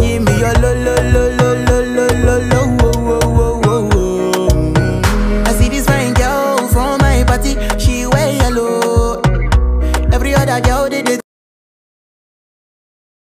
give me your lo lo lo lo lo lo lo lo wo wo wo wo wo. I see this fine girl from my party, she wear yellow. Every other girl they